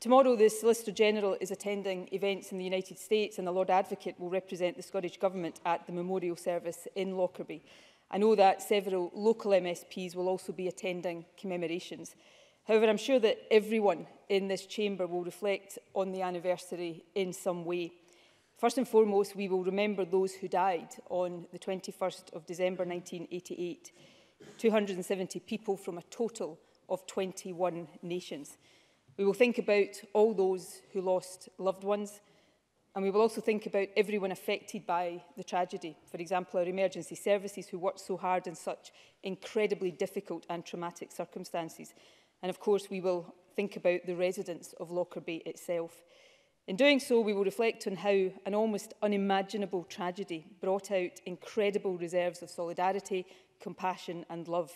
Tomorrow, the Solicitor General is attending events in the United States and the Lord Advocate will represent the Scottish Government at the memorial service in Lockerbie. I know that several local MSPs will also be attending commemorations. However, I'm sure that everyone in this chamber will reflect on the anniversary in some way. First and foremost, we will remember those who died on the 21st of December 1988, 270 people from a total of 21 nations. We will think about all those who lost loved ones and we will also think about everyone affected by the tragedy. For example, our emergency services who worked so hard in such incredibly difficult and traumatic circumstances. And of course, we will think about the residents of Lockerbie itself. In doing so, we will reflect on how an almost unimaginable tragedy brought out incredible reserves of solidarity, compassion and love.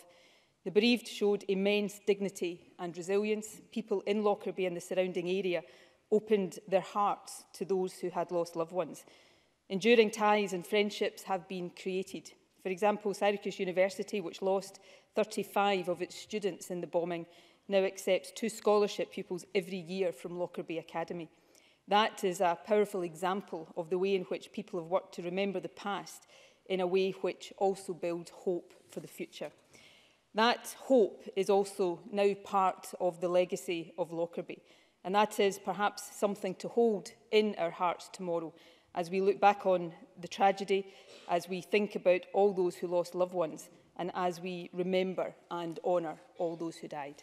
The bereaved showed immense dignity and resilience. People in Lockerbie and the surrounding area opened their hearts to those who had lost loved ones. Enduring ties and friendships have been created. For example, Syracuse University, which lost 35 of its students in the bombing, now accepts two scholarship pupils every year from Lockerbie Academy. That is a powerful example of the way in which people have worked to remember the past in a way which also builds hope for the future. That hope is also now part of the legacy of Lockerbie. And that is perhaps something to hold in our hearts tomorrow as we look back on the tragedy, as we think about all those who lost loved ones, and as we remember and honour all those who died.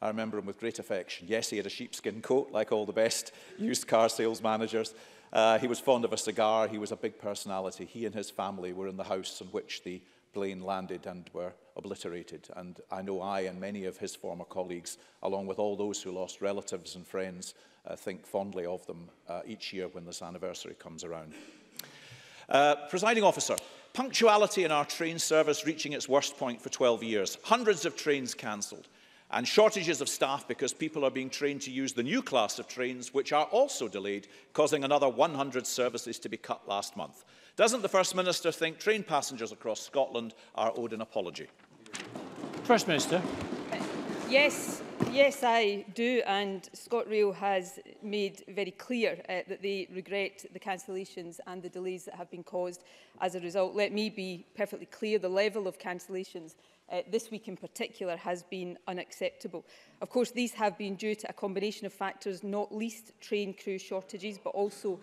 I remember him with great affection. Yes, he had a sheepskin coat, like all the best used car sales managers. Uh, he was fond of a cigar. He was a big personality. He and his family were in the house in which the plane landed and were obliterated. And I know I and many of his former colleagues, along with all those who lost relatives and friends, uh, think fondly of them uh, each year when this anniversary comes around. Uh, presiding officer, punctuality in our train service reaching its worst point for 12 years. Hundreds of trains cancelled and shortages of staff because people are being trained to use the new class of trains, which are also delayed, causing another 100 services to be cut last month. Doesn't the First Minister think train passengers across Scotland are owed an apology? First Minister. Yes, yes, I do, and Scott Reel has made very clear uh, that they regret the cancellations and the delays that have been caused as a result. Let me be perfectly clear, the level of cancellations uh, this week in particular has been unacceptable. Of course, these have been due to a combination of factors, not least train crew shortages, but also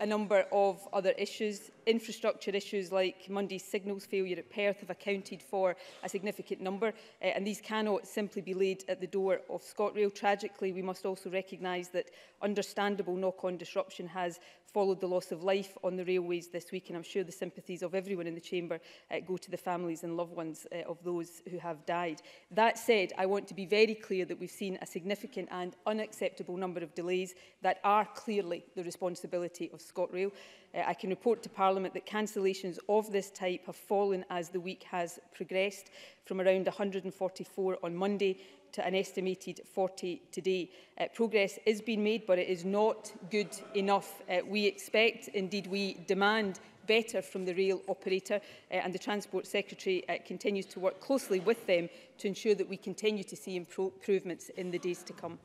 a number of other issues infrastructure issues like Monday's signals failure at Perth have accounted for a significant number, uh, and these cannot simply be laid at the door of ScotRail. Tragically, we must also recognise that understandable knock-on disruption has followed the loss of life on the railways this week, and I'm sure the sympathies of everyone in the Chamber uh, go to the families and loved ones uh, of those who have died. That said, I want to be very clear that we've seen a significant and unacceptable number of delays that are clearly the responsibility of ScotRail uh, I can report to Parliament that cancellations of this type have fallen as the week has progressed from around 144 on Monday to an estimated 40 today. Uh, progress is being made, but it is not good enough. Uh, we expect, indeed we demand, better from the rail operator uh, and the Transport Secretary uh, continues to work closely with them to ensure that we continue to see improvements in the days to come.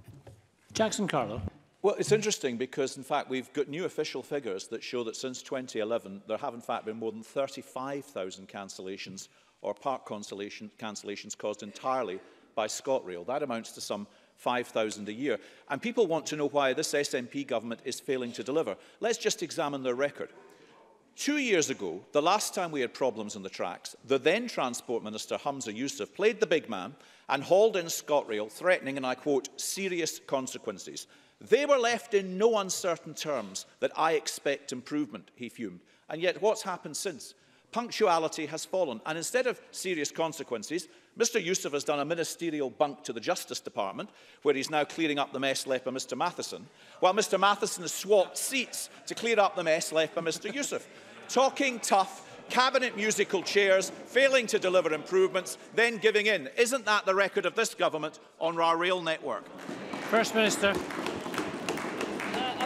Jackson Carlo. Well, it's interesting because, in fact, we've got new official figures that show that since 2011, there have, in fact, been more than 35,000 cancellations or park cancellations caused entirely by ScotRail. That amounts to some 5,000 a year. And people want to know why this SNP government is failing to deliver. Let's just examine their record. Two years ago, the last time we had problems on the tracks, the then Transport Minister Hamza Youssef played the big man and hauled in ScotRail, threatening, and I quote, serious consequences. They were left in no uncertain terms that I expect improvement, he fumed. And yet what's happened since? Punctuality has fallen. And instead of serious consequences, Mr Yusuf has done a ministerial bunk to the Justice Department, where he's now clearing up the mess left by Mr Matheson, while Mr Matheson has swapped seats to clear up the mess left by Mr Yusuf. Talking tough, cabinet musical chairs, failing to deliver improvements, then giving in. Isn't that the record of this government on our rail network? First Minister.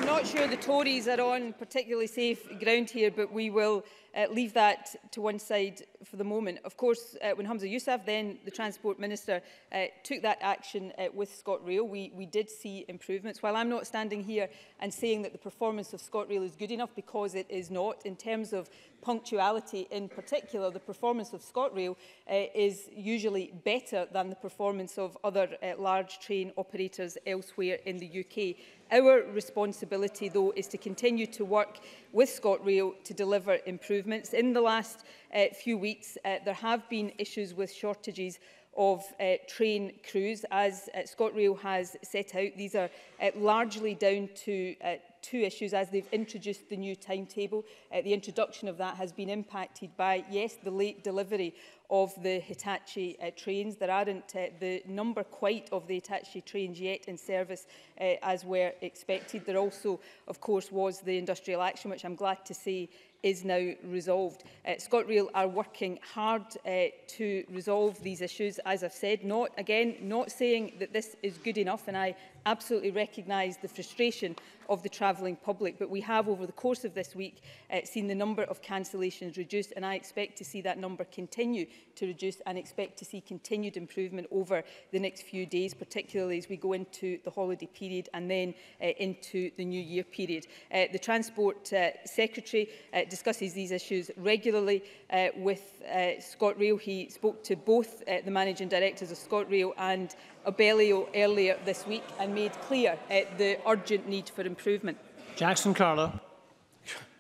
not sure the Tories are on particularly safe ground here, but we will uh, leave that to one side for the moment. Of course, uh, when Hamza Youssef, then the Transport Minister, uh, took that action uh, with ScotRail, we, we did see improvements. While I'm not standing here and saying that the performance of ScotRail is good enough, because it is not, in terms of punctuality in particular, the performance of ScotRail uh, is usually better than the performance of other uh, large train operators elsewhere in the UK. Our responsibility, though, is to continue to work with ScotRail to deliver improvements. In the last uh, few weeks, uh, there have been issues with shortages of uh, train crews. As uh, ScotRail has set out, these are uh, largely down to uh, two issues as they've introduced the new timetable. Uh, the introduction of that has been impacted by, yes, the late delivery of the Hitachi uh, trains. There aren't uh, the number quite of the Hitachi trains yet in service uh, as were expected. There also, of course, was the industrial action, which I'm glad to say is now resolved. Uh, ScotRail are working hard uh, to resolve these issues, as I've said. Not, again, not saying that this is good enough, and I absolutely recognise the frustration of the travelling public. But we have, over the course of this week, uh, seen the number of cancellations reduced, and I expect to see that number continue to reduce and expect to see continued improvement over the next few days, particularly as we go into the holiday period and then uh, into the new year period. Uh, the Transport uh, Secretary uh, discusses these issues regularly uh, with uh, ScotRail. He spoke to both uh, the managing directors of ScotRail and Abellio earlier this week and made clear uh, the urgent need for improvement. Jackson Carlo.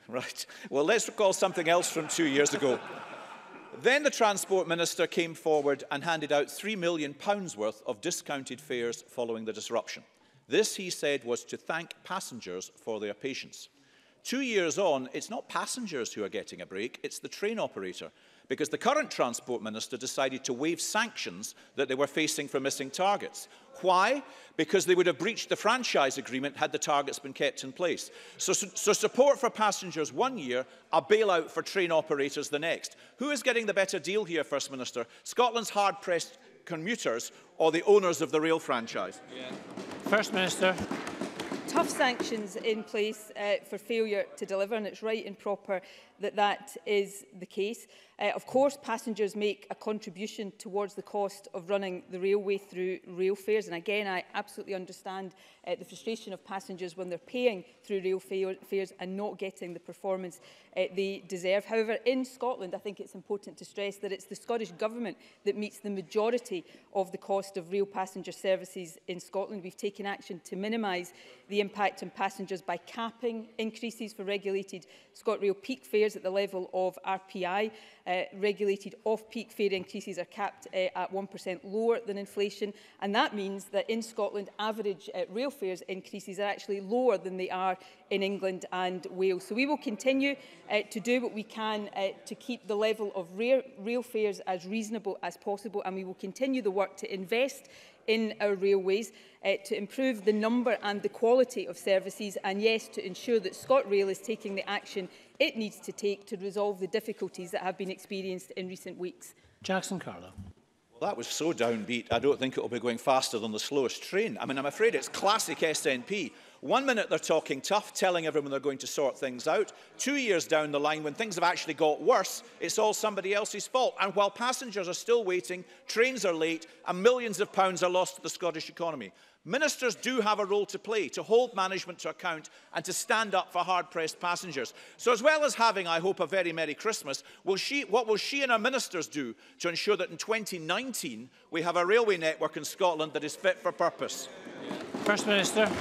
right. Well, let's recall something else from two years ago. then the Transport Minister came forward and handed out £3 million worth of discounted fares following the disruption. This, he said, was to thank passengers for their patience. Two years on, it's not passengers who are getting a break, it's the train operator because the current Transport Minister decided to waive sanctions that they were facing for missing targets. Why? Because they would have breached the franchise agreement had the targets been kept in place. So, so, support for passengers one year, a bailout for train operators the next. Who is getting the better deal here, First Minister? Scotland's hard-pressed commuters or the owners of the rail franchise? Yeah. First Minister. Tough sanctions in place uh, for failure to deliver, and it's right and proper that that is the case. Uh, of course, passengers make a contribution towards the cost of running the railway through rail fares. And again, I absolutely understand uh, the frustration of passengers when they're paying through rail fares and not getting the performance uh, they deserve. However, in Scotland, I think it's important to stress that it's the Scottish Government that meets the majority of the cost of rail passenger services in Scotland. We've taken action to minimise the impact on passengers by capping increases for regulated ScotRail peak fares at the level of RPI. Uh, regulated off-peak fare increases are capped uh, at 1% lower than inflation. And that means that in Scotland, average uh, rail fares increases are actually lower than they are in England and Wales. So we will continue uh, to do what we can uh, to keep the level of real, real fares as reasonable as possible and we will continue the work to invest in our railways uh, to improve the number and the quality of services and yes to ensure that ScotRail is taking the action it needs to take to resolve the difficulties that have been experienced in recent weeks. Jackson Carlo. Well, that was so downbeat, I don't think it'll be going faster than the slowest train. I mean, I'm afraid it's classic SNP. One minute they're talking tough, telling everyone they're going to sort things out. Two years down the line, when things have actually got worse, it's all somebody else's fault. And while passengers are still waiting, trains are late, and millions of pounds are lost to the Scottish economy. Ministers do have a role to play to hold management to account and to stand up for hard-pressed passengers. So as well as having, I hope, a very Merry Christmas, will she, what will she and her ministers do to ensure that in 2019 we have a railway network in Scotland that is fit for purpose? First Minister.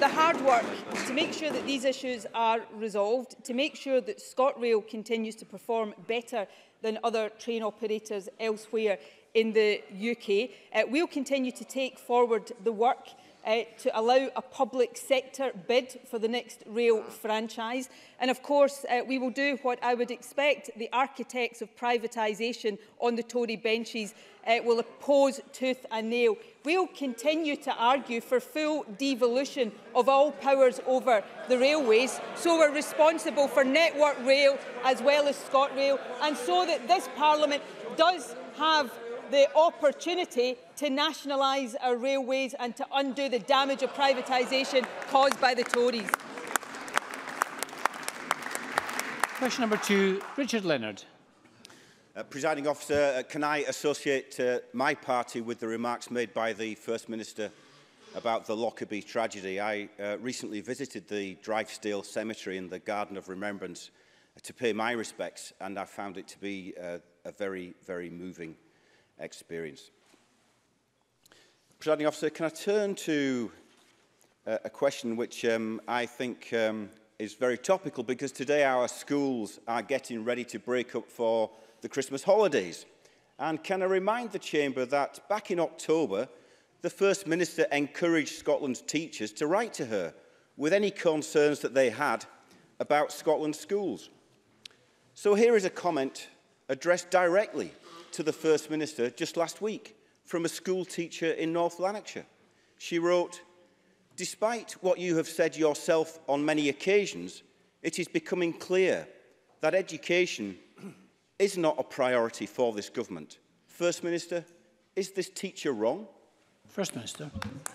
the hard work to make sure that these issues are resolved, to make sure that ScotRail continues to perform better than other train operators elsewhere in the UK. Uh, we'll continue to take forward the work uh, to allow a public sector bid for the next rail franchise. And of course, uh, we will do what I would expect the architects of privatisation on the Tory benches uh, will oppose tooth and nail. We'll continue to argue for full devolution of all powers over the railways, so we're responsible for Network Rail as well as ScotRail, and so that this Parliament does have the opportunity to nationalise our railways and to undo the damage of privatisation caused by the Tories. Question number two, Richard Leonard. Uh, presiding officer, uh, can I associate uh, my party with the remarks made by the First Minister about the Lockerbie tragedy? I uh, recently visited the Drivesteel Cemetery in the Garden of Remembrance uh, to pay my respects and I found it to be uh, a very, very moving experience. Presiding officer, can I turn to uh, a question which um, I think um, is very topical because today our schools are getting ready to break up for the Christmas holidays. And can I remind the Chamber that back in October, the First Minister encouraged Scotland's teachers to write to her with any concerns that they had about Scotland's schools. So here is a comment addressed directly to the First Minister just last week from a school teacher in North Lanarkshire. She wrote, Despite what you have said yourself on many occasions, it is becoming clear that education is not a priority for this government. First Minister, is this teacher wrong? First Minister.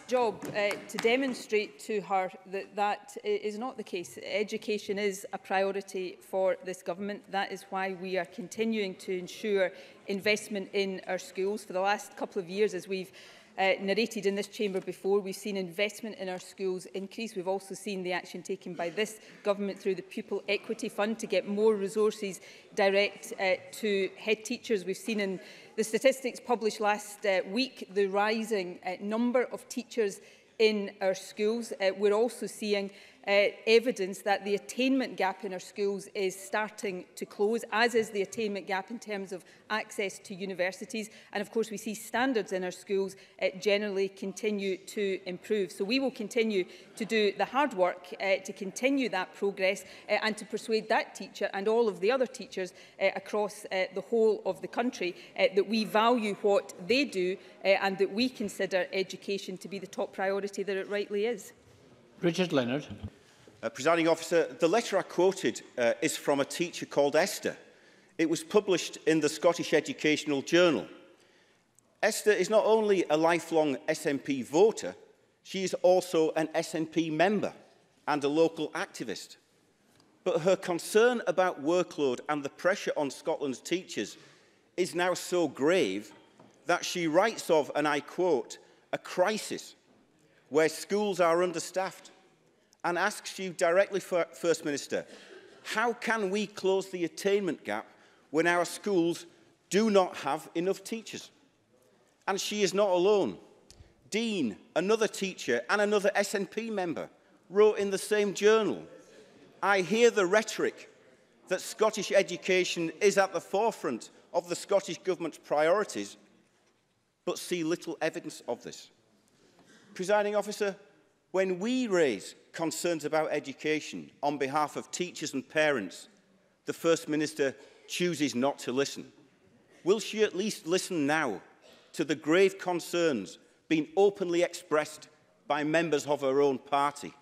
Job uh, to demonstrate to her that that is not the case. Education is a priority for this government. That is why we are continuing to ensure investment in our schools. For the last couple of years, as we've uh, narrated in this chamber before. We've seen investment in our schools increase. We've also seen the action taken by this government through the Pupil Equity Fund to get more resources direct uh, to head teachers. We've seen in the statistics published last uh, week the rising uh, number of teachers in our schools. Uh, we're also seeing uh, evidence that the attainment gap in our schools is starting to close, as is the attainment gap in terms of access to universities. And of course, we see standards in our schools uh, generally continue to improve. So we will continue to do the hard work uh, to continue that progress uh, and to persuade that teacher and all of the other teachers uh, across uh, the whole of the country uh, that we value what they do uh, and that we consider education to be the top priority that it rightly is. Richard Leonard. Uh, presiding officer, the letter I quoted uh, is from a teacher called Esther. It was published in the Scottish Educational Journal. Esther is not only a lifelong SNP voter, she is also an SNP member and a local activist. But her concern about workload and the pressure on Scotland's teachers is now so grave that she writes of, and I quote, a crisis where schools are understaffed and asks you directly, First Minister, how can we close the attainment gap when our schools do not have enough teachers? And she is not alone. Dean, another teacher and another SNP member, wrote in the same journal, I hear the rhetoric that Scottish education is at the forefront of the Scottish Government's priorities, but see little evidence of this. presiding officer, when we raise concerns about education on behalf of teachers and parents, the First Minister chooses not to listen. Will she at least listen now to the grave concerns being openly expressed by members of her own party?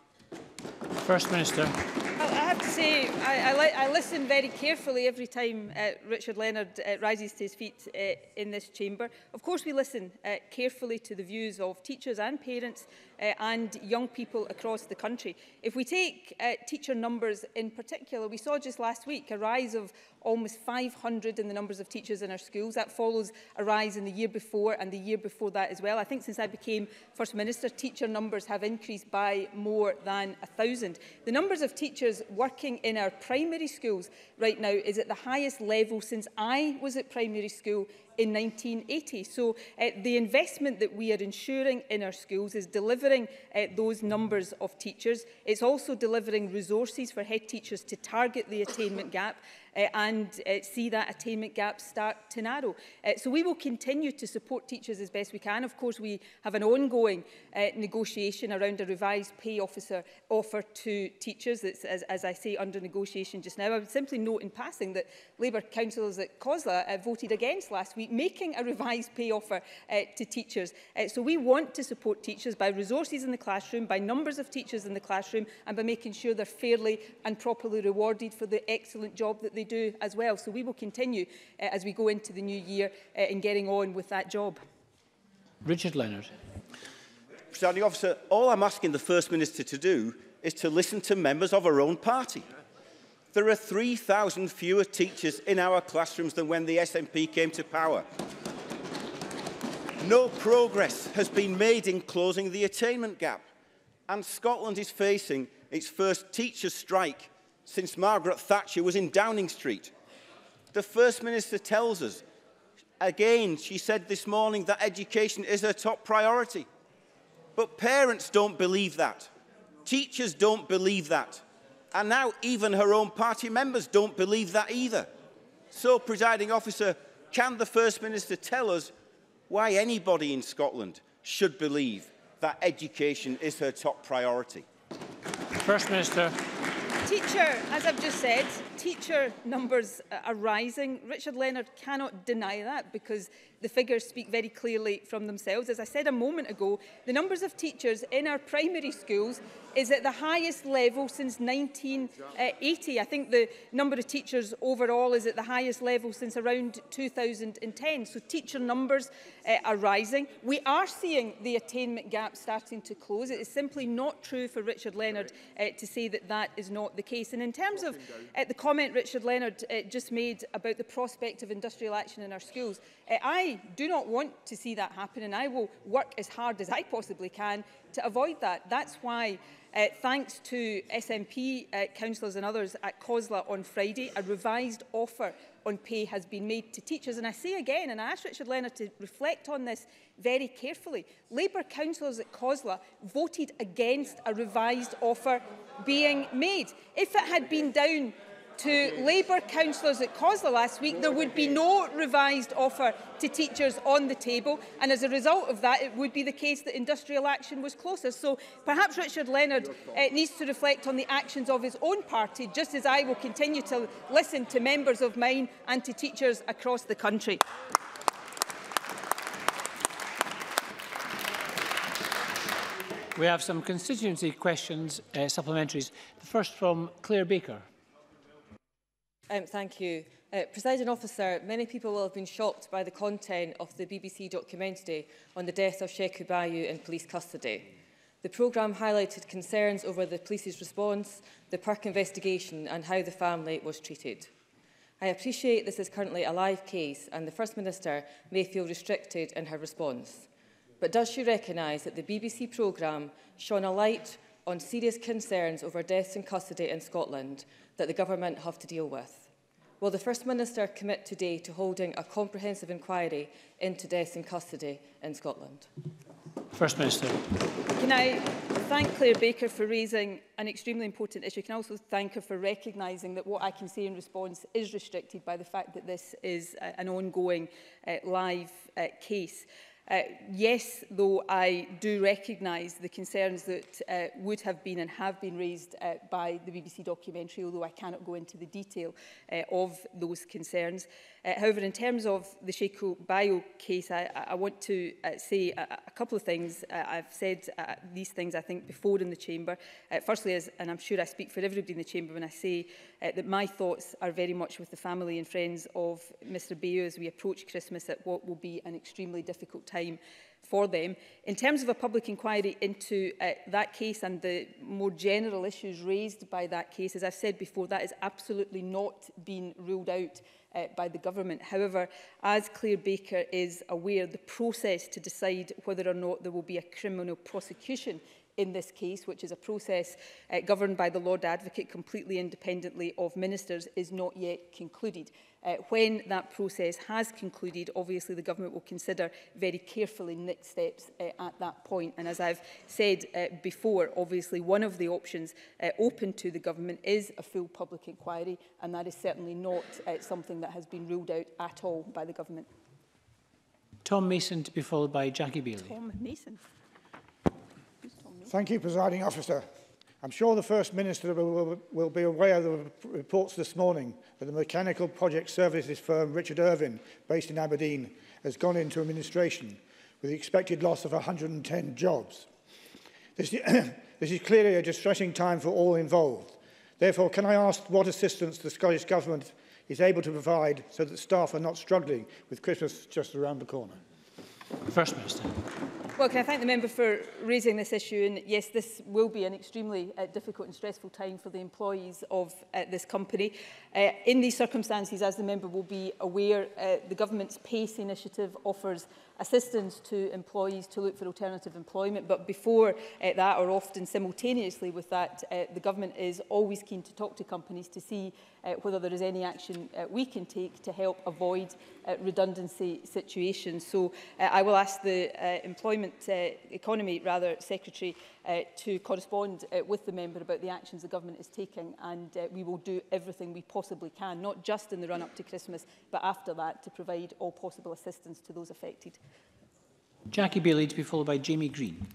First Minister. I have to say, I, I, li I listen very carefully every time uh, Richard Leonard uh, rises to his feet uh, in this chamber. Of course, we listen uh, carefully to the views of teachers and parents uh, and young people across the country. If we take uh, teacher numbers in particular, we saw just last week a rise of almost 500 in the numbers of teachers in our schools. That follows a rise in the year before and the year before that as well. I think since I became First Minister, teacher numbers have increased by more than 1,000. The numbers of teachers working in our primary schools right now is at the highest level since I was at primary school in 1980. So uh, the investment that we are ensuring in our schools is delivering uh, those numbers of teachers. It's also delivering resources for head teachers to target the attainment gap uh, and uh, see that attainment gap start to narrow. Uh, so we will continue to support teachers as best we can. Of course, we have an ongoing uh, negotiation around a revised pay officer offer to teachers that's, as, as I say, under negotiation just now. I would simply note in passing that Labour councillors at COSLA uh, voted against last week making a revised pay offer uh, to teachers. Uh, so we want to support teachers by resources in the classroom, by numbers of teachers in the classroom and by making sure they're fairly and properly rewarded for the excellent job that they they do as well. So we will continue uh, as we go into the new year uh, in getting on with that job. Richard Leonard. Presiding officer, all I'm asking the First Minister to do is to listen to members of her own party. There are 3,000 fewer teachers in our classrooms than when the SNP came to power. No progress has been made in closing the attainment gap. And Scotland is facing its first teacher strike since Margaret Thatcher was in Downing Street. The First Minister tells us, again, she said this morning that education is her top priority. But parents don't believe that. Teachers don't believe that. And now even her own party members don't believe that either. So, presiding officer, can the First Minister tell us why anybody in Scotland should believe that education is her top priority? First Minister teacher, as I've just said, teacher numbers uh, are rising. Richard Leonard cannot deny that because the figures speak very clearly from themselves. As I said a moment ago, the numbers of teachers in our primary schools is at the highest level since 1980. I think the number of teachers overall is at the highest level since around 2010. So teacher numbers uh, are rising. We are seeing the attainment gap starting to close. It is simply not true for Richard Leonard uh, to say that that is not the case. And in terms of uh, the comment Richard Leonard uh, just made about the prospect of industrial action in our schools, uh, I do not want to see that happen and I will work as hard as I possibly can to avoid that. That's why, uh, thanks to SNP uh, councillors and others at COSLA on Friday, a revised offer on pay has been made to teachers. And I say again, and I ask Richard Leonard to reflect on this very carefully, Labour councillors at COSLA voted against a revised offer being made. If it had been down to Labour councillors at COSLA last week, there would be no revised offer to teachers on the table. And as a result of that, it would be the case that industrial action was closer. So perhaps Richard Leonard uh, needs to reflect on the actions of his own party, just as I will continue to listen to members of mine and to teachers across the country. We have some constituency questions, uh, supplementaries. The first from Claire Baker. Um, thank you. Uh, Presiding officer, many people will have been shocked by the content of the BBC documentary on the death of Sheikh Bayu in police custody. The programme highlighted concerns over the police's response, the park investigation and how the family was treated. I appreciate this is currently a live case and the First Minister may feel restricted in her response. But does she recognise that the BBC programme shone a light on serious concerns over deaths in custody in Scotland that the government have to deal with? Will the First Minister commit today to holding a comprehensive inquiry into deaths in custody in Scotland? First Minister. Can I thank Claire Baker for raising an extremely important issue. Can I also thank her for recognising that what I can say in response is restricted by the fact that this is uh, an ongoing uh, live uh, case. Uh, yes, though, I do recognise the concerns that uh, would have been and have been raised uh, by the BBC documentary, although I cannot go into the detail uh, of those concerns. Uh, however, in terms of the Sheiko Bio case, I, I want to uh, say a, a couple of things. Uh, I've said uh, these things, I think, before in the Chamber. Uh, firstly, as, and I'm sure I speak for everybody in the Chamber when I say uh, that my thoughts are very much with the family and friends of Mr Bayo as we approach Christmas at what will be an extremely difficult time time for them. In terms of a public inquiry into uh, that case and the more general issues raised by that case, as I've said before, that is absolutely not been ruled out uh, by the government. However, as Claire Baker is aware, the process to decide whether or not there will be a criminal prosecution in this case, which is a process uh, governed by the Lord Advocate completely independently of ministers, is not yet concluded. Uh, when that process has concluded, obviously the government will consider very carefully next steps uh, at that point. And as I've said uh, before, obviously one of the options uh, open to the government is a full public inquiry, and that is certainly not uh, something that has been ruled out at all by the government. Tom Mason to be followed by Jackie Bailey. Tom Mason. Thank you, Presiding Officer. I'm sure the First Minister will, will be aware of the reports this morning that the mechanical project services firm Richard Irvin, based in Aberdeen, has gone into administration with the expected loss of 110 jobs. This, this is clearly a distressing time for all involved. Therefore, can I ask what assistance the Scottish Government is able to provide so that staff are not struggling with Christmas just around the corner? First Minister. Well, can I thank the member for raising this issue? And yes, this will be an extremely uh, difficult and stressful time for the employees of uh, this company. Uh, in these circumstances, as the member will be aware, uh, the government's PACE initiative offers assistance to employees to look for alternative employment. But before uh, that, or often simultaneously with that, uh, the government is always keen to talk to companies to see uh, whether there is any action uh, we can take to help avoid uh, redundancy situations. So uh, I will ask the uh, Employment uh, Economy rather Secretary uh, to correspond uh, with the member about the actions the government is taking and uh, we will do everything we possibly can, not just in the run-up to Christmas, but after that to provide all possible assistance to those affected. Jackie Bailey to be followed by Jamie Green.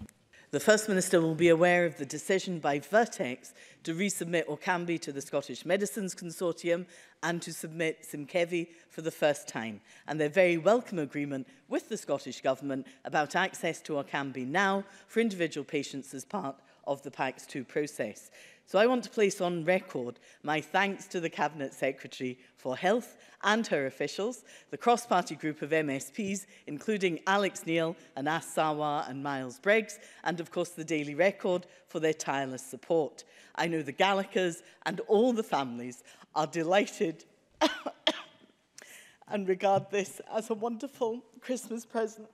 The First Minister will be aware of the decision by Vertex to resubmit Orkambi to the Scottish Medicines Consortium and to submit Simkevi for the first time, and their very welcome agreement with the Scottish Government about access to Orkambi now for individual patients as part of the PACS2 process. So I want to place on record my thanks to the Cabinet Secretary for Health and her officials, the cross-party group of MSPs, including Alex Neil, Anas Sawa and Miles Briggs, and of course the Daily Record for their tireless support. I know the Gallicas and all the families are delighted and regard this as a wonderful Christmas present.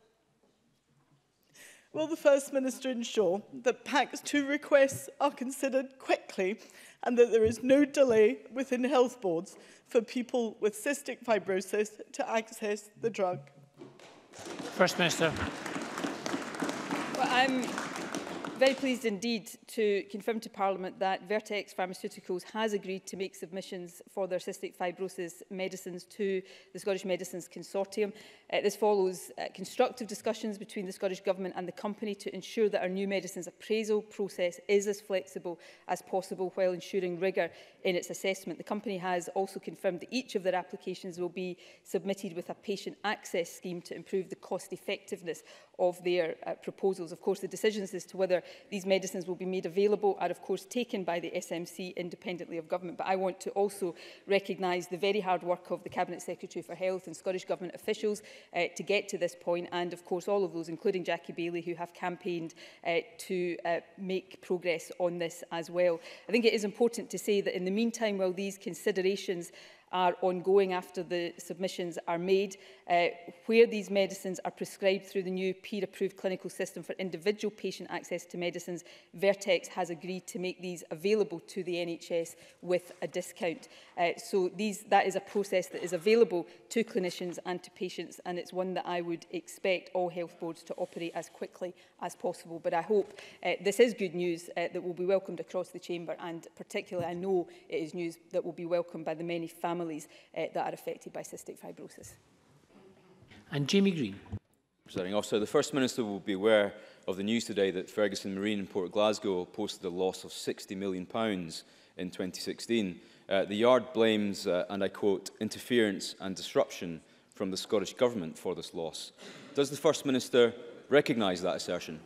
Will the First Minister ensure that PAC's two requests are considered quickly and that there is no delay within health boards for people with cystic fibrosis to access the drug? First Minister. Well, I'm very pleased indeed to confirm to Parliament that Vertex Pharmaceuticals has agreed to make submissions for their cystic fibrosis medicines to the Scottish Medicines Consortium. Uh, this follows uh, constructive discussions between the Scottish Government and the company to ensure that our new medicines appraisal process is as flexible as possible while ensuring rigour in its assessment. The company has also confirmed that each of their applications will be submitted with a patient access scheme to improve the cost effectiveness of their uh, proposals. Of course, the decisions as to whether these medicines will be made available are of course taken by the SMC independently of government. But I want to also recognise the very hard work of the Cabinet Secretary for Health and Scottish Government officials uh, to get to this point and of course all of those including Jackie Bailey who have campaigned uh, to uh, make progress on this as well. I think it is important to say that in the meantime while these considerations are ongoing after the submissions are made uh, where these medicines are prescribed through the new peer-approved clinical system for individual patient access to medicines, Vertex has agreed to make these available to the NHS with a discount. Uh, so these, that is a process that is available to clinicians and to patients, and it's one that I would expect all health boards to operate as quickly as possible. But I hope uh, this is good news uh, that will be welcomed across the chamber, and particularly I know it is news that will be welcomed by the many families uh, that are affected by cystic fibrosis and Jamie Green. Presiding officer, the First Minister will be aware of the news today that Ferguson Marine in Port Glasgow posted a loss of £60 million in 2016. Uh, the Yard blames, uh, and I quote, interference and disruption from the Scottish Government for this loss. Does the First Minister recognise that assertion?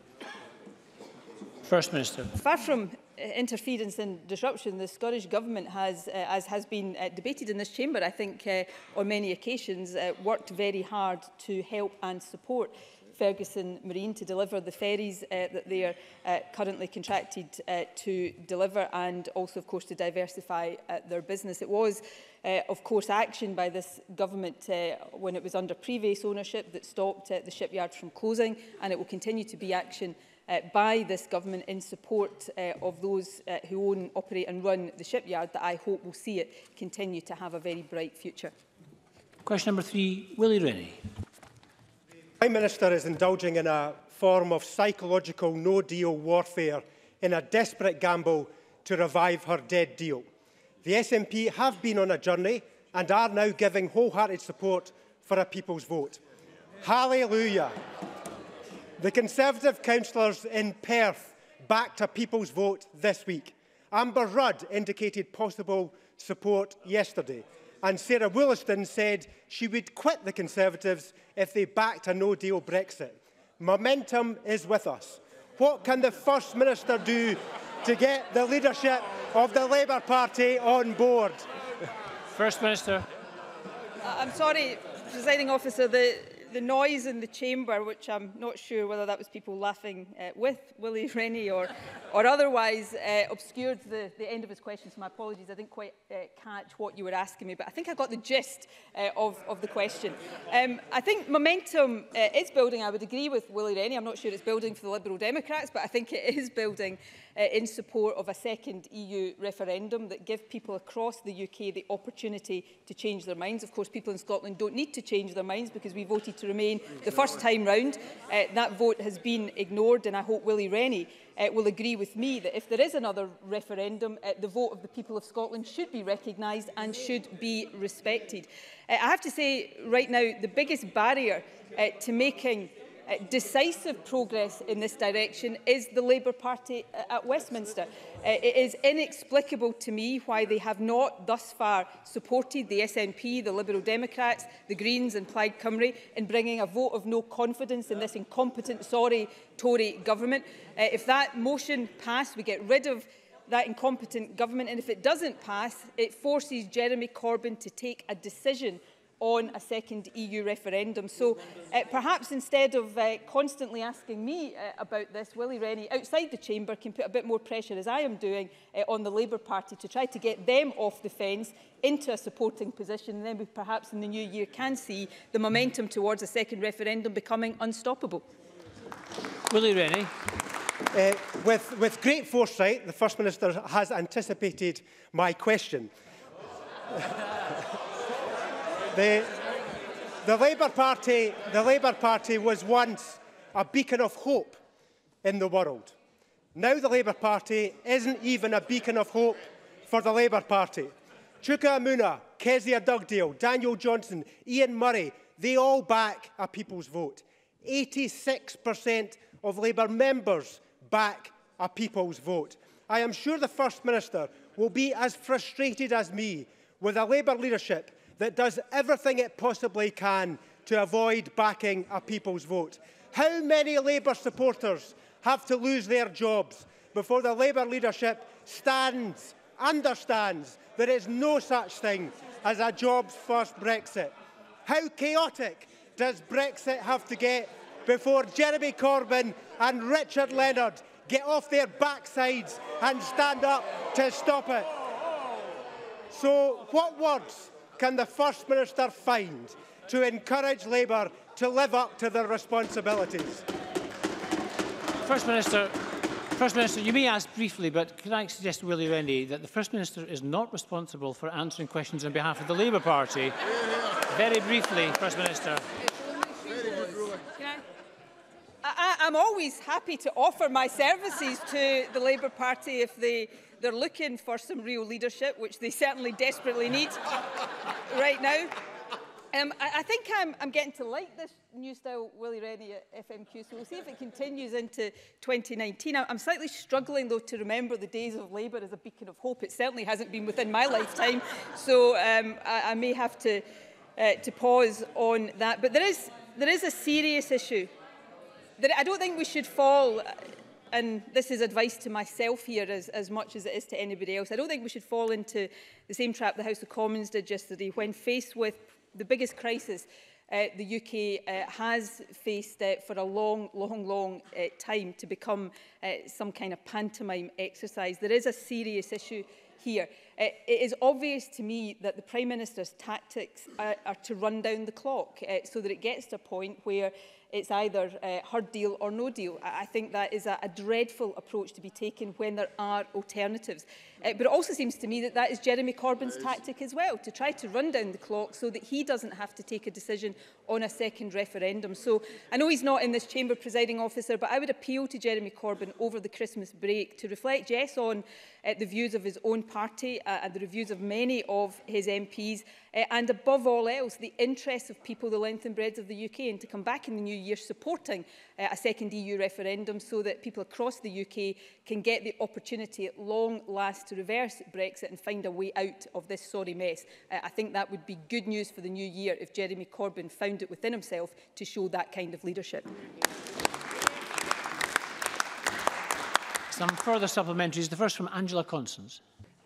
First Minister. Far from interference and disruption, the Scottish Government has, uh, as has been uh, debated in this chamber, I think uh, on many occasions, uh, worked very hard to help and support Ferguson Marine to deliver the ferries uh, that they are uh, currently contracted uh, to deliver and also, of course, to diversify uh, their business. It was, uh, of course, action by this government uh, when it was under previous ownership that stopped uh, the shipyard from closing and it will continue to be action uh, uh, by this government in support uh, of those uh, who own, operate and run the shipyard that I hope will see it continue to have a very bright future. Question number three, Willie Rennie. The Prime Minister is indulging in a form of psychological no-deal warfare in a desperate gamble to revive her dead deal. The SNP have been on a journey and are now giving wholehearted support for a people's vote. Hallelujah! The Conservative councillors in Perth backed a people's vote this week. Amber Rudd indicated possible support yesterday, and Sarah Wollaston said she would quit the Conservatives if they backed a no-deal Brexit. Momentum is with us. What can the First Minister do to get the leadership of the Labour Party on board? First Minister. Uh, I'm sorry, presiding officer, the the noise in the chamber, which I'm not sure whether that was people laughing uh, with Willie Rennie or, or otherwise, uh, obscured the, the end of his question, so my apologies. I didn't quite uh, catch what you were asking me, but I think I got the gist uh, of, of the question. Um, I think momentum uh, is building. I would agree with Willie Rennie. I'm not sure it's building for the Liberal Democrats, but I think it is building uh, in support of a second EU referendum that give people across the UK the opportunity to change their minds. Of course, people in Scotland don't need to change their minds because we voted to remain the first time round. Uh, that vote has been ignored and I hope Willie Rennie uh, will agree with me that if there is another referendum, uh, the vote of the people of Scotland should be recognised and should be respected. Uh, I have to say right now, the biggest barrier uh, to making uh, decisive progress in this direction is the Labour Party uh, at Westminster. Uh, it is inexplicable to me why they have not thus far supported the SNP, the Liberal Democrats, the Greens and Plaid Cymru in bringing a vote of no confidence in this incompetent, sorry, Tory government. Uh, if that motion passed, we get rid of that incompetent government and if it doesn't pass, it forces Jeremy Corbyn to take a decision on a second EU referendum. So uh, perhaps instead of uh, constantly asking me uh, about this, Willie Rennie outside the chamber can put a bit more pressure, as I am doing, uh, on the Labour Party to try to get them off the fence into a supporting position. And then we perhaps in the new year can see the momentum towards a second referendum becoming unstoppable. Willie Rennie. Uh, with, with great foresight, the First Minister has anticipated my question. The, the, Labour Party, the Labour Party was once a beacon of hope in the world. Now the Labour Party isn't even a beacon of hope for the Labour Party. Chuka Amuna, Kezia Dugdale, Daniel Johnson, Ian Murray, they all back a people's vote. 86% of Labour members back a people's vote. I am sure the First Minister will be as frustrated as me with a Labour leadership that does everything it possibly can to avoid backing a people's vote. How many Labour supporters have to lose their jobs before the Labour leadership stands, understands there is no such thing as a jobs-first Brexit? How chaotic does Brexit have to get before Jeremy Corbyn and Richard Leonard get off their backsides and stand up to stop it? So what words can the First Minister find to encourage Labour to live up to their responsibilities? First Minister, First Minister, you may ask briefly, but can I suggest to Willie Rennie that the First Minister is not responsible for answering questions on behalf of the Labour Party? Very briefly, First Minister. I, I'm always happy to offer my services to the Labour Party if they they're looking for some real leadership, which they certainly desperately need right now. Um, I, I, think I'm, I'm, getting to like this new style Willie Rennie at FMQ, so we'll see if it continues into 2019. I, slightly struggling, though, to remember the days of Labour as a beacon of hope. It certainly hasn't been within my lifetime, so um, I, I, may have to, uh, to pause on that. But there is, there is a serious issue. that I don't think we should fall uh, and this is advice to myself here as, as much as it is to anybody else, I don't think we should fall into the same trap the House of Commons did yesterday when faced with the biggest crisis uh, the UK uh, has faced uh, for a long, long, long uh, time to become uh, some kind of pantomime exercise. There is a serious issue here. Uh, it is obvious to me that the Prime Minister's tactics are, are to run down the clock uh, so that it gets to a point where it's either uh, hard deal or no deal. I, I think that is a, a dreadful approach to be taken when there are alternatives. Uh, but it also seems to me that that is Jeremy Corbyn's is. tactic as well, to try to run down the clock so that he doesn't have to take a decision on a second referendum. So I know he's not in this chamber presiding officer, but I would appeal to Jeremy Corbyn over the Christmas break to reflect, yes, on uh, the views of his own party uh, and the views of many of his MPs, uh, and above all else, the interests of people the length and breadth of the UK, and to come back in the new year supporting uh, a second EU referendum so that people across the UK can get the opportunity at long last to reverse Brexit and find a way out of this sorry mess. Uh, I think that would be good news for the new year if Jeremy Corbyn found it within himself to show that kind of leadership. Some further supplementaries. The first from Angela Constance.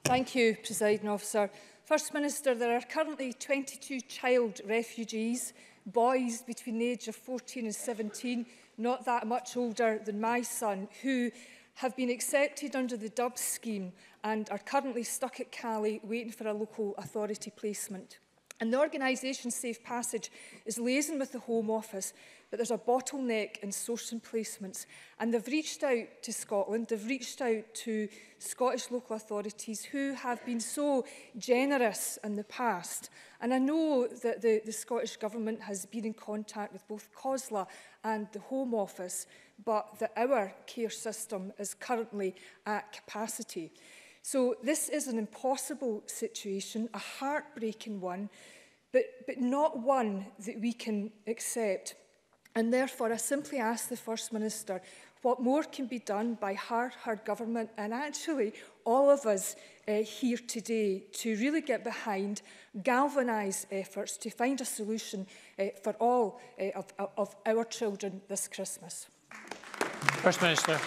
Thank you, Presiding Officer. First Minister, there are currently 22 child refugees, boys between the age of 14 and 17, not that much older than my son, who have been accepted under the DUB scheme and are currently stuck at Cali waiting for a local authority placement. And the organisation safe passage is liaising with the Home Office but there's a bottleneck in sourcing placements. And they've reached out to Scotland, they've reached out to Scottish local authorities who have been so generous in the past. And I know that the, the Scottish Government has been in contact with both COSLA and the Home Office, but that our care system is currently at capacity. So this is an impossible situation, a heartbreaking one, but, but not one that we can accept. And therefore, I simply ask the First Minister what more can be done by her, her government, and actually all of us uh, here today to really get behind, galvanised efforts to find a solution uh, for all uh, of, of our children this Christmas. First Minister.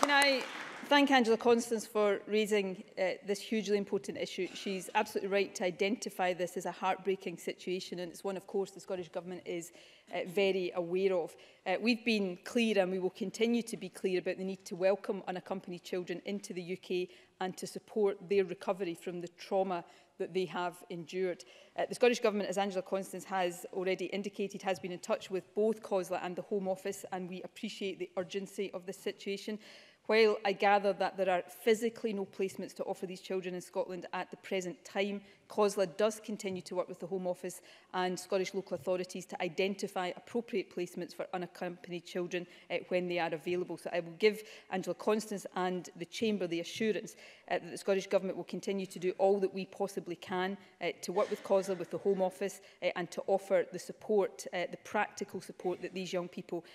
Can I thank Angela Constance for raising uh, this hugely important issue. She's absolutely right to identify this as a heartbreaking situation and it's one, of course, the Scottish Government is uh, very aware of. Uh, we've been clear and we will continue to be clear about the need to welcome unaccompanied children into the UK and to support their recovery from the trauma that they have endured. Uh, the Scottish Government, as Angela Constance has already indicated, has been in touch with both COSLA and the Home Office, and we appreciate the urgency of the situation. While I gather that there are physically no placements to offer these children in Scotland at the present time, COSLA does continue to work with the Home Office and Scottish local authorities to identify appropriate placements for unaccompanied children uh, when they are available. So I will give Angela Constance and the Chamber the assurance uh, that the Scottish Government will continue to do all that we possibly can uh, to work with COSLA, with the Home Office uh, and to offer the support, uh, the practical support that these young people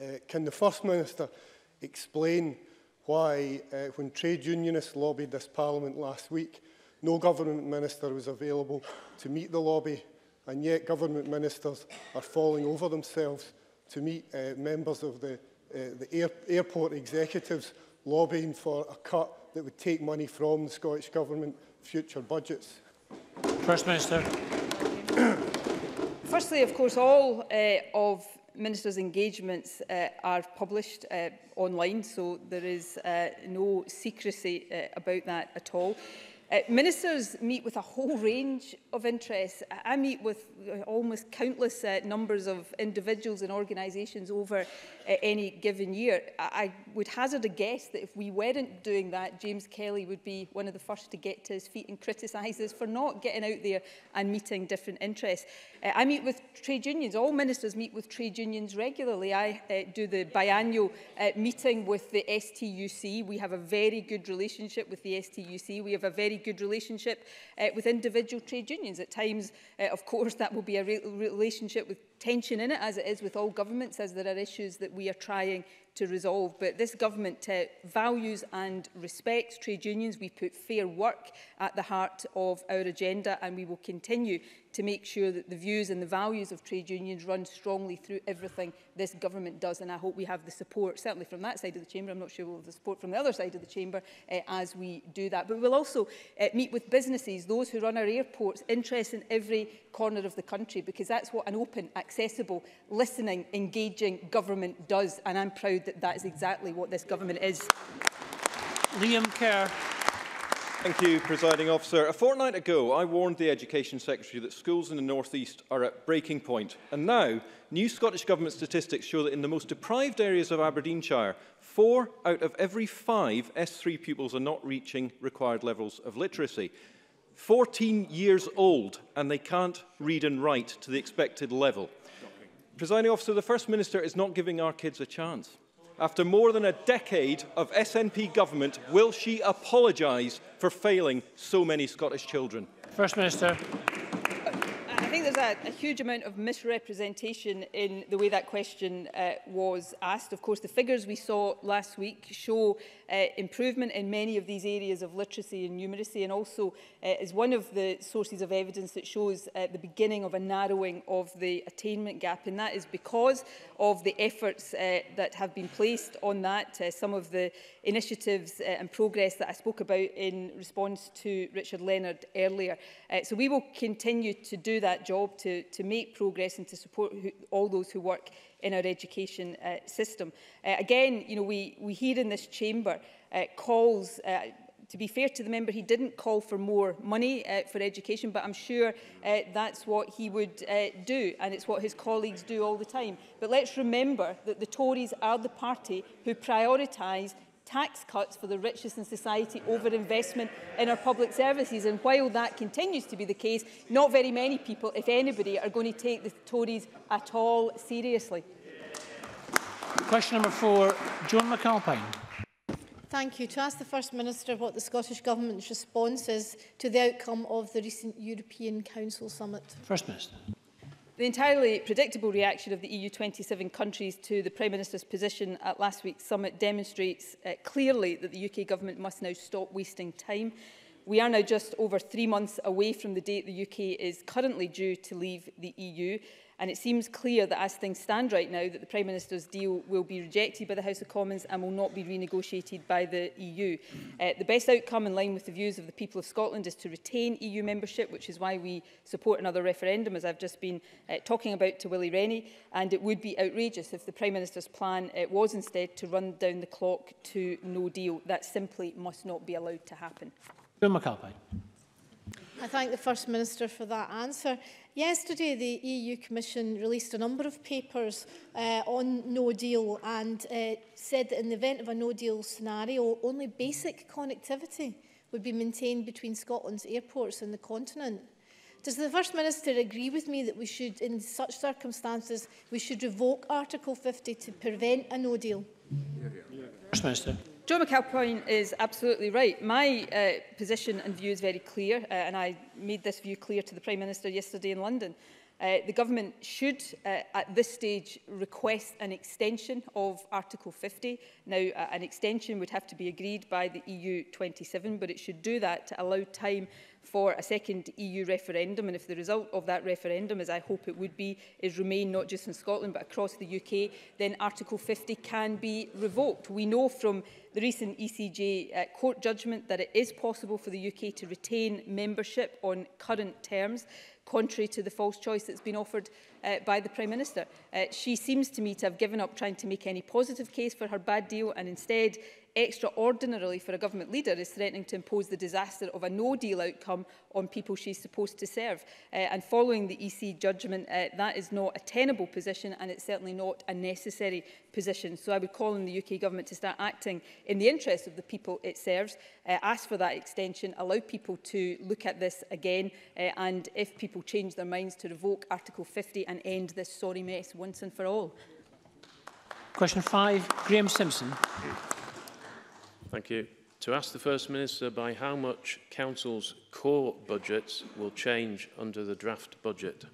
Uh, can the First Minister explain why, uh, when trade unionists lobbied this Parliament last week, no government minister was available to meet the lobby and yet government ministers are falling over themselves to meet uh, members of the, uh, the air, airport executives lobbying for a cut that would take money from the Scottish Government future budgets. First Minister. Firstly, of course, all uh, of Minister's engagements uh, are published uh, online, so there is uh, no secrecy uh, about that at all. Uh, ministers meet with a whole range of interest, I meet with uh, almost countless uh, numbers of individuals and organisations over uh, any given year. I, I would hazard a guess that if we weren't doing that, James Kelly would be one of the first to get to his feet and criticise us for not getting out there and meeting different interests. Uh, I meet with trade unions. All ministers meet with trade unions regularly. I uh, do the biannual uh, meeting with the STUC. We have a very good relationship with the STUC. We have a very good relationship uh, with individual trade unions unions. At times, uh, of course, that will be a re relationship with tension in it, as it is with all governments, as there are issues that we are trying to resolve. But this government uh, values and respects trade unions. We put fair work at the heart of our agenda, and we will continue to make sure that the views and the values of trade unions run strongly through everything this government does. And I hope we have the support, certainly from that side of the chamber, I'm not sure we'll have the support from the other side of the chamber uh, as we do that. But we'll also uh, meet with businesses, those who run our airports, interest in every corner of the country, because that's what an open, accessible, listening, engaging government does. And I'm proud that that is exactly what this government is. Liam Kerr. Thank you, Presiding Officer. A fortnight ago, I warned the Education Secretary that schools in the North East are at breaking point. And now, new Scottish Government statistics show that in the most deprived areas of Aberdeenshire, four out of every five S3 pupils are not reaching required levels of literacy. 14 years old, and they can't read and write to the expected level. Presiding Officer, the First Minister is not giving our kids a chance. After more than a decade of SNP government, will she apologise for failing so many Scottish children? First Minister. I think there's a, a huge amount of misrepresentation in the way that question uh, was asked. Of course, the figures we saw last week show uh, improvement in many of these areas of literacy and numeracy and also uh, is one of the sources of evidence that shows uh, the beginning of a narrowing of the attainment gap. And that is because of the efforts uh, that have been placed on that, uh, some of the initiatives uh, and progress that I spoke about in response to Richard Leonard earlier. Uh, so we will continue to do that that job to, to make progress and to support who, all those who work in our education uh, system. Uh, again, you know, we, we hear in this chamber uh, calls uh, to be fair to the member, he didn't call for more money uh, for education, but I'm sure uh, that's what he would uh, do, and it's what his colleagues do all the time. But let's remember that the Tories are the party who prioritise tax cuts for the richest in society over investment in our public services. And while that continues to be the case, not very many people, if anybody, are going to take the Tories at all seriously. Question number four, Joan McAlpine. Thank you. To ask the First Minister what the Scottish Government's response is to the outcome of the recent European Council summit. First Minister. The entirely predictable reaction of the EU 27 countries to the Prime Minister's position at last week's summit demonstrates uh, clearly that the UK government must now stop wasting time. We are now just over three months away from the date the UK is currently due to leave the EU. And it seems clear that as things stand right now, that the Prime Minister's deal will be rejected by the House of Commons and will not be renegotiated by the EU. Uh, the best outcome, in line with the views of the people of Scotland, is to retain EU membership, which is why we support another referendum, as I've just been uh, talking about to Willie Rennie. And it would be outrageous if the Prime Minister's plan uh, was instead to run down the clock to no deal. That simply must not be allowed to happen. Bill McAlpine. I thank the First Minister for that answer. Yesterday, the EU Commission released a number of papers uh, on no deal and uh, said that in the event of a no deal scenario, only basic connectivity would be maintained between Scotland's airports and the continent. Does the First Minister agree with me that we should, in such circumstances, we should revoke Article 50 to prevent a no deal? Yeah, yeah. First Minister. Joe McAlpine is absolutely right. My uh, position and view is very clear, uh, and I made this view clear to the Prime Minister yesterday in London. Uh, the government should, uh, at this stage, request an extension of Article 50. Now, uh, an extension would have to be agreed by the EU 27, but it should do that to allow time for a second EU referendum. And if the result of that referendum, as I hope it would be, is Remain not just in Scotland but across the UK, then Article 50 can be revoked. We know from the recent ECJ uh, court judgment that it is possible for the UK to retain membership on current terms, contrary to the false choice that's been offered uh, by the Prime Minister. Uh, she seems to me to have given up trying to make any positive case for her bad deal and instead extraordinarily for a government leader is threatening to impose the disaster of a no-deal outcome on people she's supposed to serve. Uh, and following the EC judgment, uh, that is not a tenable position and it's certainly not a necessary position. So I would call on the UK government to start acting in the interests of the people it serves, uh, ask for that extension, allow people to look at this again, uh, and if people change their minds to revoke Article 50 and end this sorry mess once and for all. Question five, Graham Simpson. Thank you. To ask the First Minister by how much Council's core budgets will change under the draft budget.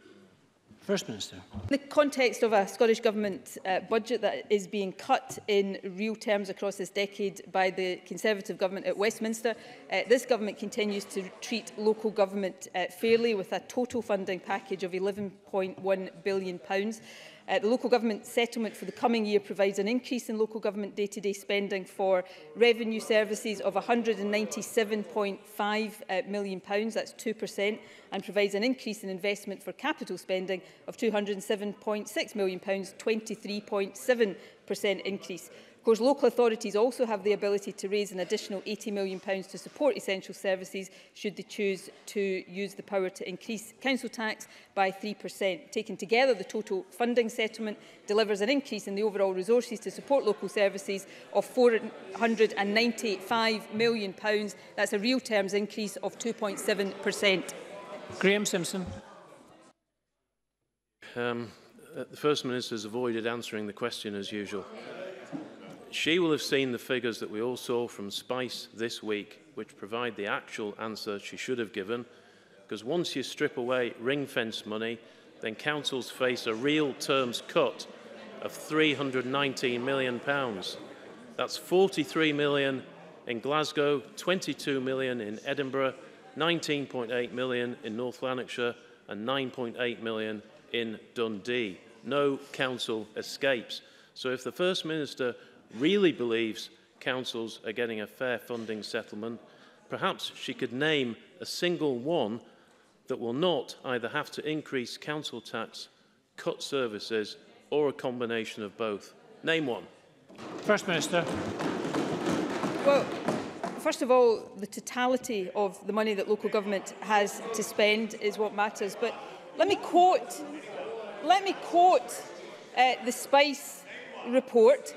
First Minister. In the context of a Scottish Government uh, budget that is being cut in real terms across this decade by the Conservative Government at Westminster, uh, this Government continues to treat local government uh, fairly with a total funding package of £11.1 billion. Pounds. Uh, the local government settlement for the coming year provides an increase in local government day-to-day -day spending for revenue services of £197.5 uh, million, pounds, that's 2%, and provides an increase in investment for capital spending of £207.6 million, pounds, 23.7% increase course, local authorities also have the ability to raise an additional £80 million to support essential services should they choose to use the power to increase council tax by 3%. Taken together, the total funding settlement delivers an increase in the overall resources to support local services of £495 million. That's a real terms increase of 2.7%. Graham Simpson. Um, uh, the First Minister has avoided answering the question as usual. she will have seen the figures that we all saw from Spice this week, which provide the actual answer she should have given. Because once you strip away ring fence money, then councils face a real terms cut of £319 million. That's 43 million million in Glasgow, 22 million million in Edinburgh, 19.8 million in North Lanarkshire, and 9.8 million in Dundee. No council escapes. So if the First Minister really believes councils are getting a fair funding settlement, perhaps she could name a single one that will not either have to increase council tax, cut services, or a combination of both. Name one. First Minister. Well, first of all, the totality of the money that local government has to spend is what matters. But let me quote, let me quote uh, the Spice report,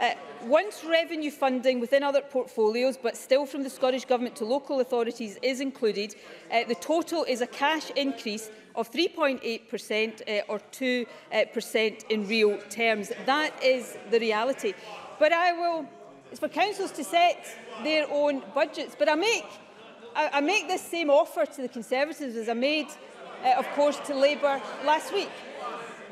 Uh, once revenue funding within other portfolios, but still from the Scottish Government to local authorities, is included, uh, the total is a cash increase of 3.8% uh, or 2% uh, in real terms. That is the reality. But I will... It's for councils to set their own budgets. But I make, I, I make this same offer to the Conservatives as I made, uh, of course, to Labour last week.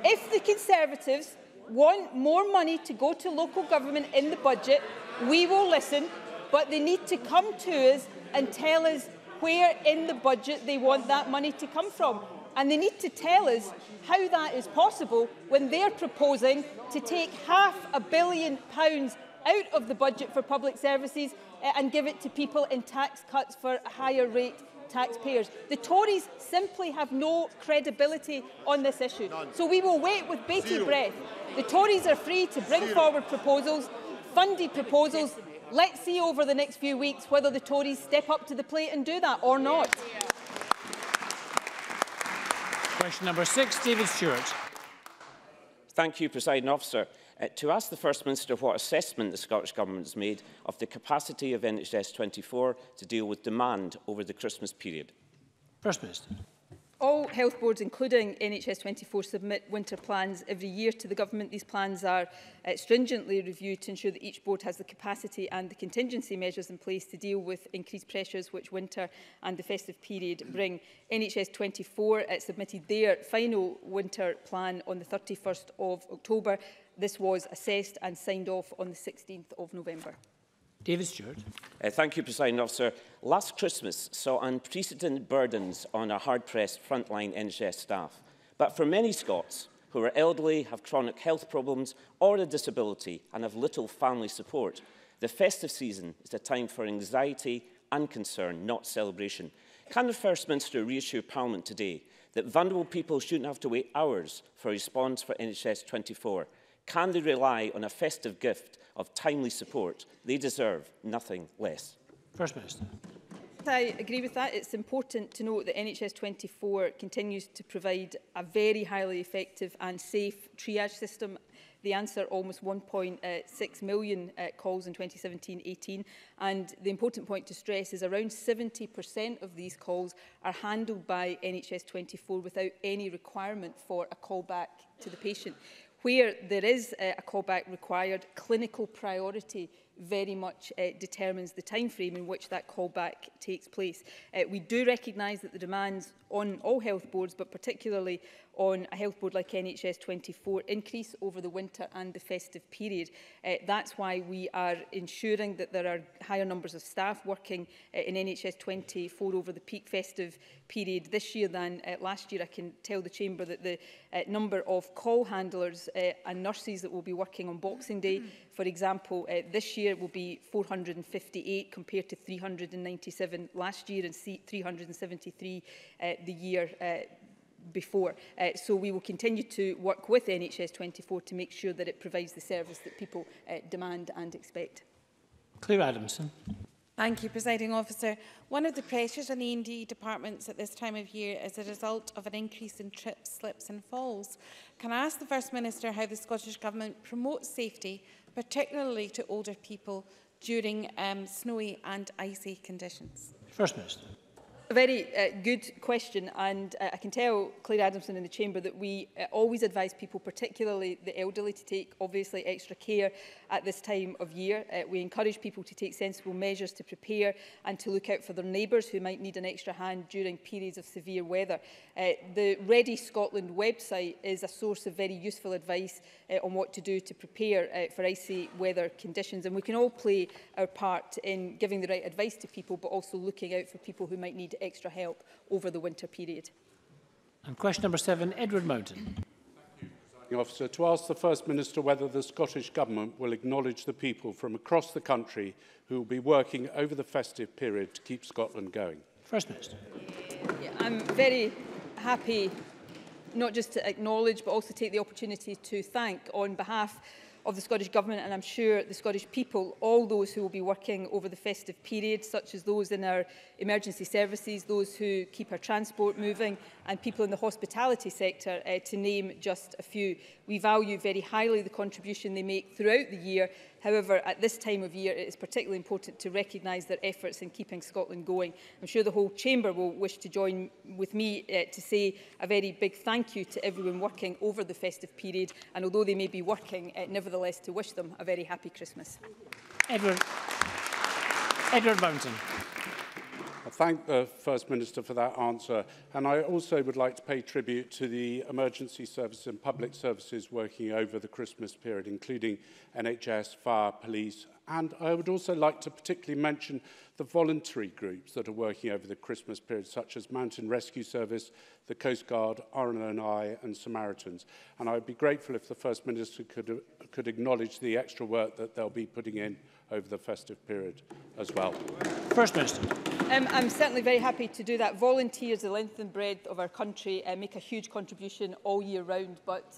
If the Conservatives want more money to go to local government in the budget, we will listen, but they need to come to us and tell us where in the budget they want that money to come from. And they need to tell us how that is possible when they're proposing to take half a billion pounds out of the budget for public services eh, and give it to people in tax cuts for a higher rate taxpayers. The Tories simply have no credibility on this issue. None. So we will wait with bated Zero. breath the Tories are free to bring forward proposals, funded proposals. Let's see over the next few weeks whether the Tories step up to the plate and do that or not. Question number six, David Stewart. Thank you, President Officer. Uh, to ask the First Minister what assessment the Scottish Government has made of the capacity of NHS 24 to deal with demand over the Christmas period. First Minister. All health boards, including NHS24, submit winter plans every year to the government. These plans are uh, stringently reviewed to ensure that each board has the capacity and the contingency measures in place to deal with increased pressures which winter and the festive period bring. NHS24 uh, submitted their final winter plan on the 31st of October. This was assessed and signed off on the 16th of November. David Stewart. Uh, thank you, President Officer. Last Christmas saw unprecedented burdens on our hard-pressed frontline NHS staff. But for many Scots who are elderly, have chronic health problems or a disability and have little family support, the festive season is a time for anxiety and concern, not celebration. Can the First Minister reassure Parliament today that vulnerable people shouldn't have to wait hours for a response for NHS 24 Can they rely on a festive gift of timely support? They deserve nothing less. First Minister. I agree with that. It's important to note that NHS 24 continues to provide a very highly effective and safe triage system. The answer almost 1.6 uh, million uh, calls in 2017-18 and the important point to stress is around 70% of these calls are handled by NHS 24 without any requirement for a call back to the patient where there is uh, a callback required, clinical priority very much uh, determines the time frame in which that callback takes place. Uh, we do recognise that the demands on all health boards, but particularly on a health board like NHS 24 increase over the winter and the festive period. Uh, that's why we are ensuring that there are higher numbers of staff working uh, in NHS 24 over the peak festive period this year than uh, last year. I can tell the Chamber that the uh, number of call handlers uh, and nurses that will be working on Boxing Day mm-hmm. For example, uh, this year will be 458 compared to 397 last year and 373 uh, the year uh, before. Uh, so we will continue to work with NHS 24 to make sure that it provides the service that people uh, demand and expect. Claire Adamson. Thank you, Presiding Officer. One of the pressures on the ND e departments at this time of year is a result of an increase in trips, slips and falls. Can I ask the First Minister how the Scottish Government promotes safety, particularly to older people, during um, snowy and icy conditions? First Minister a very uh, good question, and uh, I can tell Claire Adamson in the chamber that we uh, always advise people, particularly the elderly, to take obviously extra care at this time of year. Uh, we encourage people to take sensible measures to prepare and to look out for their neighbours who might need an extra hand during periods of severe weather. Uh, the Ready Scotland website is a source of very useful advice Uh, on what to do to prepare uh, for icy weather conditions. And we can all play our part in giving the right advice to people, but also looking out for people who might need extra help over the winter period. And question number seven, Edward Mountain. Officer, to ask the First Minister whether the Scottish Government will acknowledge the people from across the country who will be working over the festive period to keep Scotland going. First Minister. Yeah, I'm very happy not just to acknowledge but also take the opportunity to thank on behalf of the Scottish Government and I'm sure the Scottish people, all those who will be working over the festive period, such as those in our emergency services, those who keep our transport moving and people in the hospitality sector, uh, to name just a few. We value very highly the contribution they make throughout the year However, at this time of year, it is particularly important to recognise their efforts in keeping Scotland going. I'm sure the whole Chamber will wish to join with me uh, to say a very big thank you to everyone working over the festive period. And although they may be working, uh, nevertheless, to wish them a very happy Christmas. Edward, Edward Mountain. thank the First Minister for that answer. And I also would like to pay tribute to the emergency service and public services working over the Christmas period, including NHS, fire, police, and I would also like to particularly mention the voluntary groups that are working over the Christmas period, such as Mountain Rescue Service, the Coast Guard, RNI and Samaritans. And I would be grateful if the First Minister could, could acknowledge the extra work that they'll be putting in over the festive period as well. First Minister. Um, I'm certainly very happy to do that. Volunteers, the length and breadth of our country, uh, make a huge contribution all year round, but